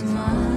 smile.